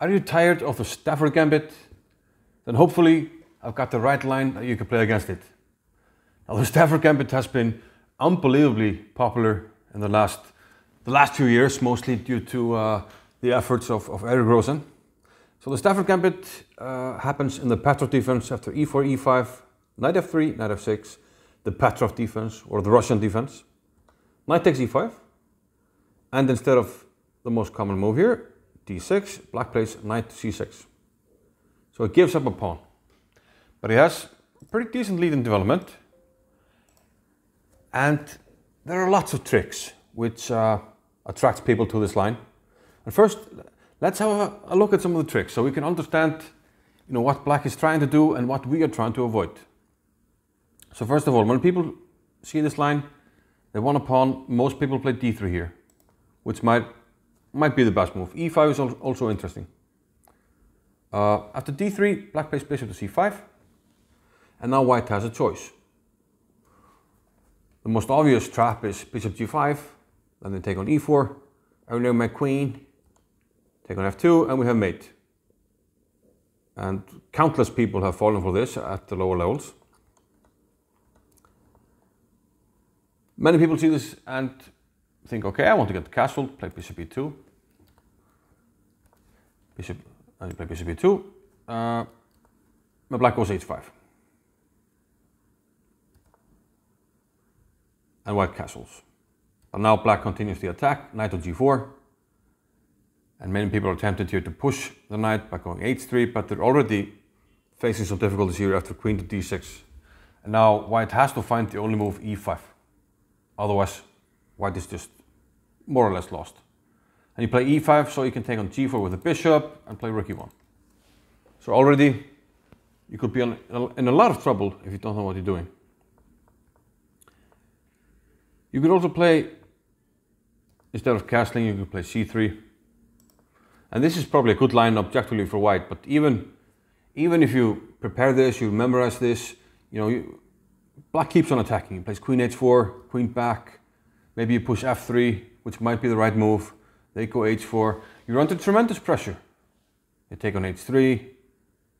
Are you tired of the Stafford Gambit? Then hopefully I've got the right line that you can play against it. Now the Stafford Gambit has been unbelievably popular in the last, the last few years, mostly due to uh, the efforts of, of Eric Rosen. So the Stafford Gambit uh, happens in the Petrov defense after e4, e5, knight f3, knight f6, the Petrov defense or the Russian defense. Knight takes e5, and instead of the most common move here, d6, black plays knight to c6. So it gives up a pawn. But he has a pretty decent lead in development. And there are lots of tricks which uh, attracts people to this line. And first, let's have a, a look at some of the tricks so we can understand you know, what black is trying to do and what we are trying to avoid. So first of all, when people see this line, they want a pawn. Most people play d3 here, which might, might be the best move. e5 is also interesting. Uh, after d3, black plays bishop to c5, and now white has a choice. The most obvious trap is bishop g5, then they take on e4, earlier my queen, take on f2, and we have mate. And countless people have fallen for this at the lower levels. Many people see this and think, okay, I want to get the castle, play bishop e2. Bishop, and play bishop e2. Uh, my black goes h5. And white castles. And now black continues the attack, knight to g4. And many people are tempted here to push the knight by going h3, but they're already facing some difficulties here after queen to d6. And now white has to find the only move e5. Otherwise, white is just more or less lost. And you play e5 so you can take on g4 with the bishop and play rook e1. So already you could be in a lot of trouble if you don't know what you're doing. You could also play, instead of castling, you could play c3 and this is probably a good line objectively for white, but even, even if you prepare this, you memorize this, you know, you, black keeps on attacking. He plays queen h4, queen back, maybe you push f3, which might be the right move. They go h4. You're under tremendous pressure. They take on h3,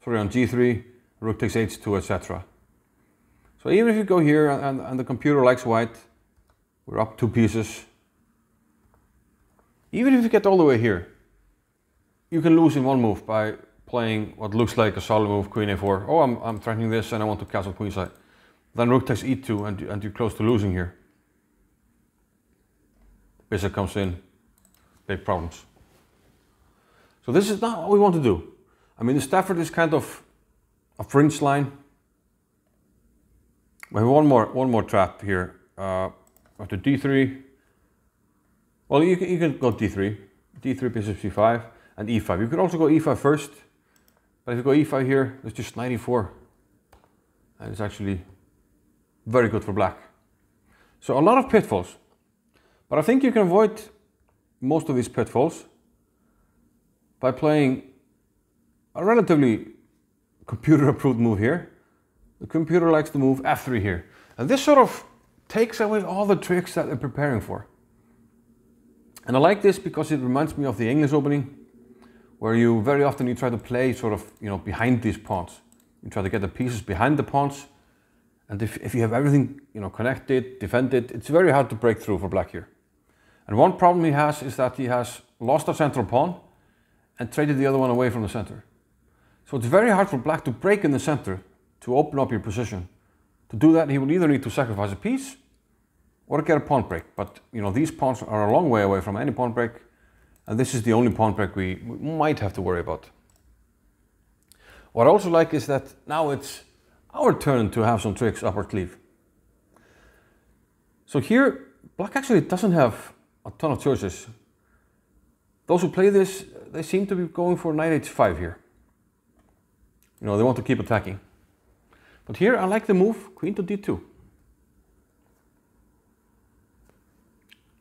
sorry, on g3, rook takes h2, etc. So even if you go here and, and the computer likes white, we're up two pieces. Even if you get all the way here, you can lose in one move by playing what looks like a solid move, queen a4. Oh, I'm, I'm threatening this and I want to castle queenside. Then rook takes e2 and, and you're close to losing here. Bishop comes in, big problems. So this is not what we want to do. I mean, the Stafford is kind of a fringe line. We have one more, one more trap here. Uh, after d3, well, you can, you can go d3, d3, bishop c5 and e5. You could also go e5 first, but if you go e5 here, it's just 94. And it's actually very good for black. So a lot of pitfalls. But I think you can avoid most of these pitfalls by playing a relatively computer approved move here. The computer likes to move f3 here. And this sort of takes away all the tricks that they're preparing for. And I like this because it reminds me of the English opening where you very often you try to play sort of you know behind these pawns. You try to get the pieces behind the pawns, and if, if you have everything you know connected, defended, it's very hard to break through for black here. And one problem he has is that he has lost a central pawn and traded the other one away from the center. So it's very hard for black to break in the center to open up your position. To do that, he will either need to sacrifice a piece or get a pawn break. But you know these pawns are a long way away from any pawn break and this is the only pawn break we, might have to worry about. What I also like is that now it's our turn to have some tricks up our sleeve. So here, black actually doesn't have a ton of choices. Those who play this, they seem to be going for knight h5 here. You know, they want to keep attacking. But here I like the move, queen to d2.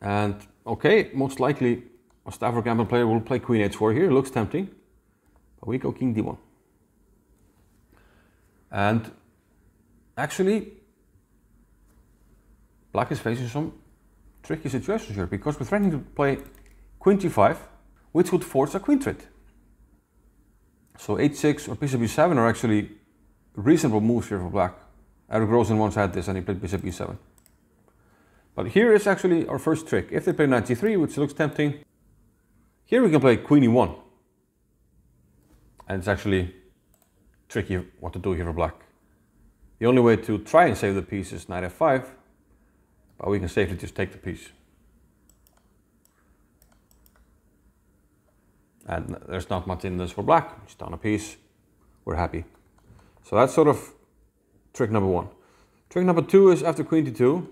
And okay, most likely a Stafford Gambit player will play queen h4 here. It looks tempting. But we go king d1. And actually, black is facing some tricky situation here because we're threatening to play queen g5, which would force a queen trade. So h6 or bishop e7 are actually reasonable moves here for black. Eric Rosen once had this and he played bishop e7. But here is actually our first trick. If they play knight g3, which looks tempting, here we can play queen e1. And it's actually tricky what to do here for black. The only way to try and save the piece is knight f5, but we can safely just take the piece. And there's not much in this for black, just down a piece, we're happy. So that's sort of trick number one. Trick number two is after queen d2,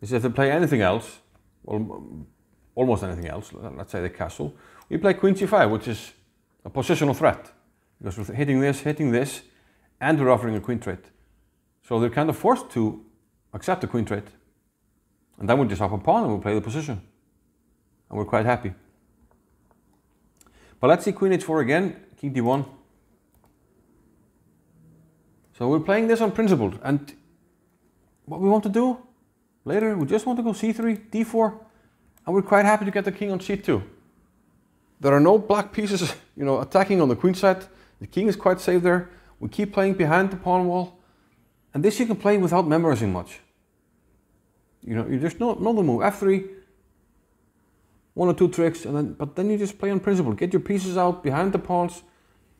is if they play anything else, well, almost anything else, let's say the castle, we play queen c5, which is a positional threat. Because we're hitting this, hitting this, and we're offering a queen trade. So they're kind of forced to accept the queen trade. And then we'll just up a pawn and we'll play the position. And we're quite happy. But let's see queen h4 again, king d1. So we're playing this on principle. And what we want to do later, we just want to go c3, d4, and we're quite happy to get the king on c2. There are no black pieces, you know, attacking on the queen side. The king is quite safe there. We keep playing behind the pawn wall. And this you can play without memorizing much. You know, you just know, know the move. F3, one or two tricks, and then but then you just play on principle. Get your pieces out behind the pawns,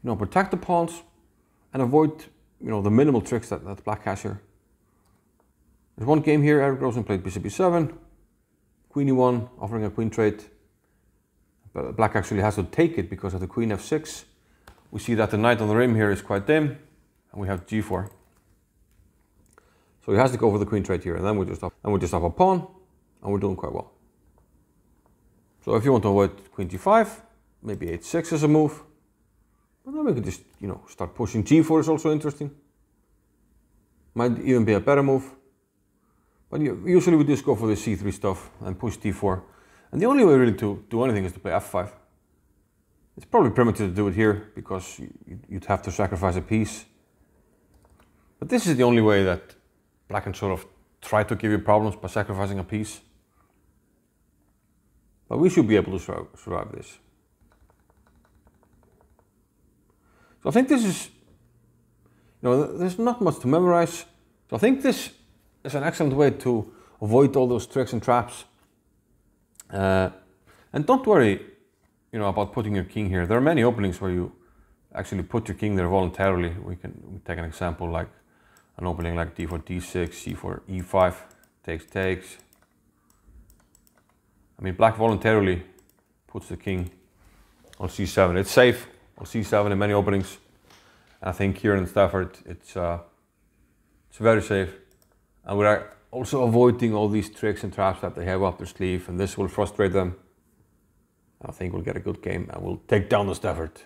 you know, protect the pawns, and avoid you know the minimal tricks that, that black has here. There's one game here, Eric Rosen played bishop e7, queen e1, offering a queen trade. But black actually has to take it because of the queen f6. We see that the knight on the rim here is quite dim, and we have g4. So he has to go for the queen trade here, and then we just off, and we just off a pawn, and we're doing quite well. So if you want to avoid queen g5, maybe h6 is a move. But then we could just, you know, start pushing g4 is also interesting. Might even be a better move. But usually we just go for the c3 stuff and push d4. And the only way really to do anything is to play f5. It's probably primitive to do it here because you'd have to sacrifice a piece. But this is the only way that black can sort of try to give you problems by sacrificing a piece. But we should be able to survive this. So I think this is, you know, there's not much to memorize. So I think this is an excellent way to avoid all those tricks and traps. Uh, and don't worry, you know, about putting your king here. There are many openings where you actually put your king there voluntarily. We can take an example like an opening like d4, d6, c4, e5, takes, takes. I mean, black voluntarily puts the king on c7. It's safe on c7 in many openings. I think here in Stafford, it's uh, it's very safe, and we're also avoiding all these tricks and traps that they have up their sleeve, and this will frustrate them. I think we'll get a good game and we'll take down the Stafford.